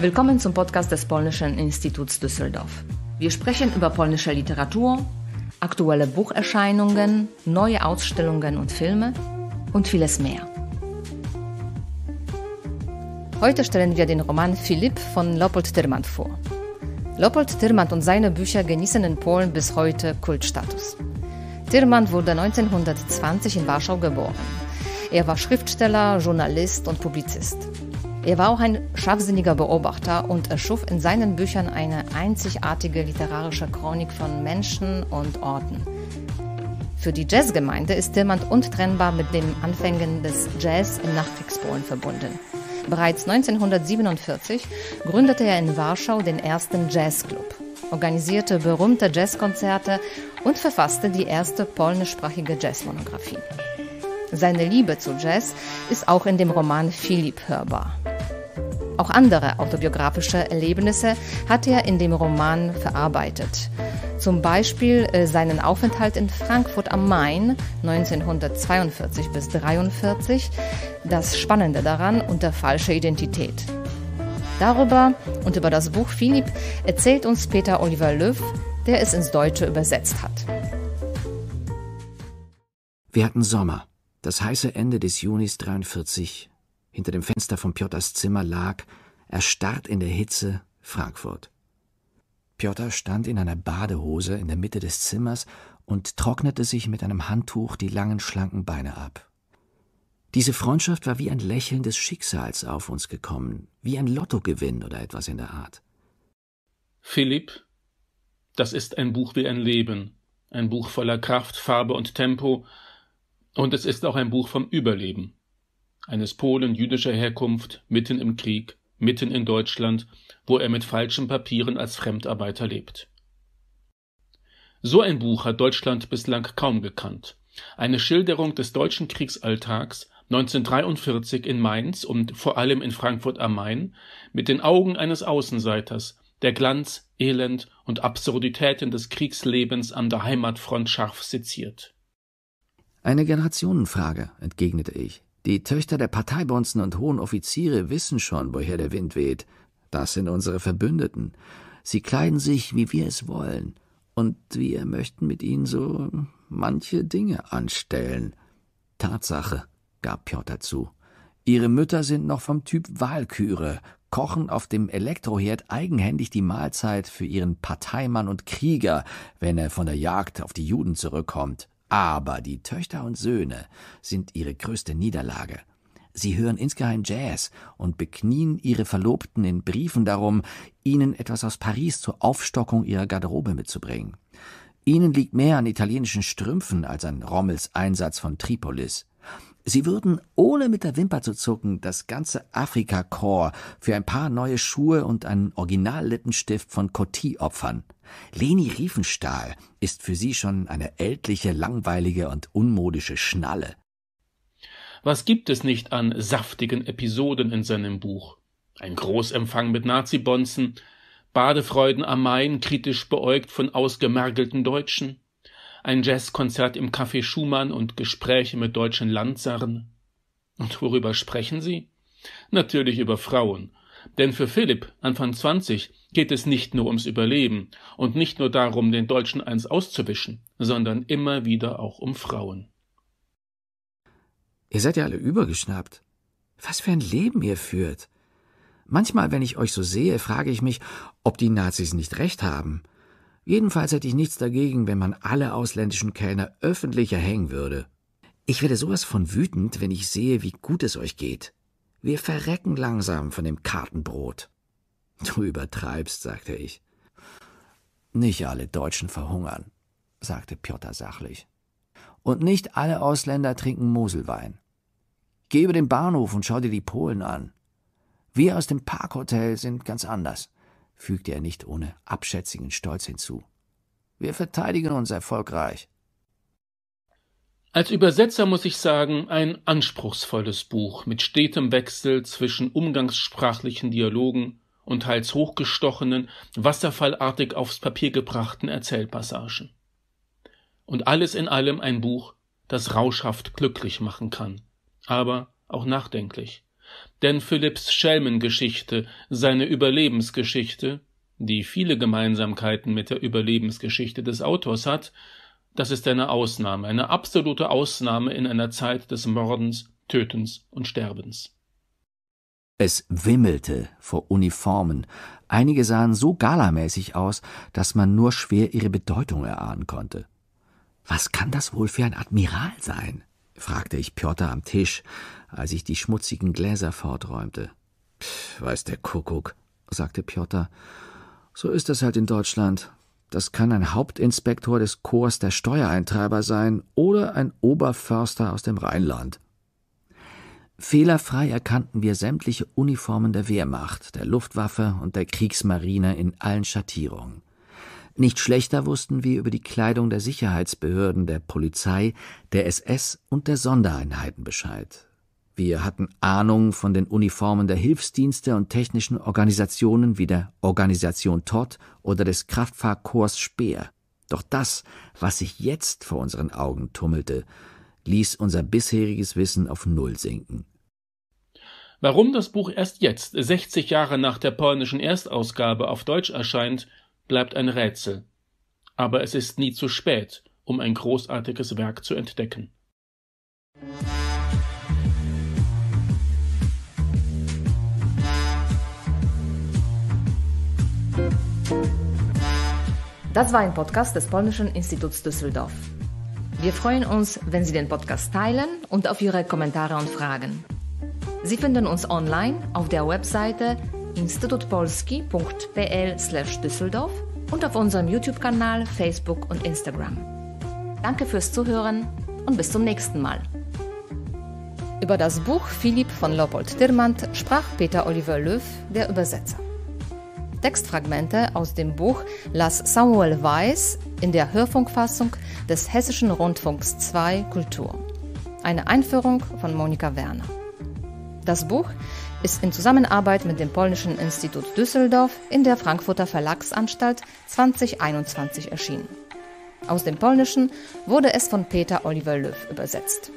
Willkommen zum Podcast des Polnischen Instituts Düsseldorf. Wir sprechen über polnische Literatur, aktuelle Bucherscheinungen, neue Ausstellungen und Filme und vieles mehr. Heute stellen wir den Roman Philipp von Leopold Tyrmand vor. Leopold Tyrmand und seine Bücher genießen in Polen bis heute Kultstatus. Tyrmand wurde 1920 in Warschau geboren. Er war Schriftsteller, Journalist und Publizist. Er war auch ein scharfsinniger Beobachter und erschuf in seinen Büchern eine einzigartige literarische Chronik von Menschen und Orten. Für die Jazzgemeinde ist Tillmann untrennbar mit den Anfängen des Jazz in Nachkriegspolen verbunden. Bereits 1947 gründete er in Warschau den ersten Jazzclub, organisierte berühmte Jazzkonzerte und verfasste die erste polnischsprachige Jazzmonographie. Seine Liebe zu Jazz ist auch in dem Roman Philipp hörbar. Auch andere autobiografische Erlebnisse hat er in dem Roman verarbeitet. Zum Beispiel äh, seinen Aufenthalt in Frankfurt am Main 1942 bis 1943, das Spannende daran unter falscher Identität. Darüber und über das Buch Philipp erzählt uns Peter Oliver Löw, der es ins Deutsche übersetzt hat. Wir hatten Sommer, das heiße Ende des Junis 43 hinter dem Fenster von Piotrs Zimmer lag, erstarrt in der Hitze, Frankfurt. Piotr stand in einer Badehose in der Mitte des Zimmers und trocknete sich mit einem Handtuch die langen, schlanken Beine ab. Diese Freundschaft war wie ein Lächeln des Schicksals auf uns gekommen, wie ein Lottogewinn oder etwas in der Art. Philipp, das ist ein Buch wie ein Leben, ein Buch voller Kraft, Farbe und Tempo, und es ist auch ein Buch vom Überleben eines Polen jüdischer Herkunft, mitten im Krieg, mitten in Deutschland, wo er mit falschen Papieren als Fremdarbeiter lebt. So ein Buch hat Deutschland bislang kaum gekannt. Eine Schilderung des deutschen Kriegsalltags 1943 in Mainz und vor allem in Frankfurt am Main mit den Augen eines Außenseiters, der Glanz, Elend und Absurditäten des Kriegslebens an der Heimatfront scharf seziert. Eine Generationenfrage, entgegnete ich. Die Töchter der Parteibonzen und hohen Offiziere wissen schon, woher der Wind weht. Das sind unsere Verbündeten. Sie kleiden sich, wie wir es wollen. Und wir möchten mit ihnen so manche Dinge anstellen. Tatsache, gab Piotr zu. Ihre Mütter sind noch vom Typ Wahlküre, kochen auf dem Elektroherd eigenhändig die Mahlzeit für ihren Parteimann und Krieger, wenn er von der Jagd auf die Juden zurückkommt. Aber die Töchter und Söhne sind ihre größte Niederlage. Sie hören insgeheim Jazz und beknien ihre Verlobten in Briefen darum, ihnen etwas aus Paris zur Aufstockung ihrer Garderobe mitzubringen. Ihnen liegt mehr an italienischen Strümpfen als an Rommels Einsatz von Tripolis. Sie würden, ohne mit der Wimper zu zucken, das ganze Afrika-Korps für ein paar neue Schuhe und einen Originallippenstift von Coty opfern. Leni Riefenstahl ist für sie schon eine ältliche, langweilige und unmodische Schnalle. Was gibt es nicht an saftigen Episoden in seinem Buch? Ein Großempfang mit Nazibonzen, Badefreuden am Main kritisch beäugt von ausgemergelten Deutschen, ein Jazzkonzert im Café Schumann und Gespräche mit deutschen Landsarren. Und worüber sprechen sie? Natürlich über Frauen. Denn für Philipp, Anfang 20, geht es nicht nur ums Überleben und nicht nur darum, den Deutschen eins auszuwischen, sondern immer wieder auch um Frauen. Ihr seid ja alle übergeschnappt. Was für ein Leben ihr führt. Manchmal, wenn ich euch so sehe, frage ich mich, ob die Nazis nicht recht haben. Jedenfalls hätte ich nichts dagegen, wenn man alle ausländischen Kellner öffentlich erhängen würde. Ich werde sowas von wütend, wenn ich sehe, wie gut es euch geht. Wir verrecken langsam von dem Kartenbrot. Du übertreibst, sagte ich. Nicht alle Deutschen verhungern, sagte Piotr sachlich. Und nicht alle Ausländer trinken Moselwein. Geh über den Bahnhof und schau dir die Polen an. Wir aus dem Parkhotel sind ganz anders fügte er nicht ohne abschätzigen Stolz hinzu. Wir verteidigen uns erfolgreich. Als Übersetzer muss ich sagen, ein anspruchsvolles Buch mit stetem Wechsel zwischen umgangssprachlichen Dialogen und teils hochgestochenen, wasserfallartig aufs Papier gebrachten Erzählpassagen. Und alles in allem ein Buch, das rauschhaft glücklich machen kann, aber auch nachdenklich, Denn Philipps Schelmengeschichte, seine Überlebensgeschichte, die viele Gemeinsamkeiten mit der Überlebensgeschichte des Autors hat, das ist eine Ausnahme, eine absolute Ausnahme in einer Zeit des Mordens, Tötens und Sterbens. Es wimmelte vor Uniformen. Einige sahen so galamäßig aus, dass man nur schwer ihre Bedeutung erahnen konnte. Was kann das wohl für ein Admiral sein? Fragte ich Piotr am Tisch, als ich die schmutzigen Gläser forträumte. Weiß der Kuckuck, sagte Piotr. So ist das halt in Deutschland. Das kann ein Hauptinspektor des Korps der Steuereintreiber sein oder ein Oberförster aus dem Rheinland. Fehlerfrei erkannten wir sämtliche Uniformen der Wehrmacht, der Luftwaffe und der Kriegsmarine in allen Schattierungen. Nicht schlechter wussten wir über die Kleidung der Sicherheitsbehörden, der Polizei, der SS und der Sondereinheiten Bescheid. Wir hatten Ahnung von den Uniformen der Hilfsdienste und technischen Organisationen wie der Organisation Todd oder des Kraftfahrkorps Speer. Doch das, was sich jetzt vor unseren Augen tummelte, ließ unser bisheriges Wissen auf Null sinken. Warum das Buch erst jetzt, 60 Jahre nach der polnischen Erstausgabe, auf Deutsch erscheint, bleibt ein Rätsel. Aber es ist nie zu spät, um ein großartiges Werk zu entdecken. Das war ein Podcast des Polnischen Instituts Düsseldorf. Wir freuen uns, wenn Sie den Podcast teilen und auf Ihre Kommentare und Fragen. Sie finden uns online auf der Webseite instytutpolski.pl/düsseldorf und auf unserem YouTube-Kanal, Facebook und Instagram. Danke fürs Zuhören und bis zum nächsten Mal. Über das Buch Philipp von Leopold Tirmand sprach Peter Oliver Löw, der Übersetzer. Textfragmente aus dem Buch las Samuel Weiß in der Hörfunkfassung des Hessischen Rundfunks 2 Kultur. Eine Einführung von Monika Werner. Das Buch ist in Zusammenarbeit mit dem Polnischen Institut Düsseldorf in der Frankfurter Verlagsanstalt 2021 erschienen. Aus dem Polnischen wurde es von Peter Oliver Löw übersetzt.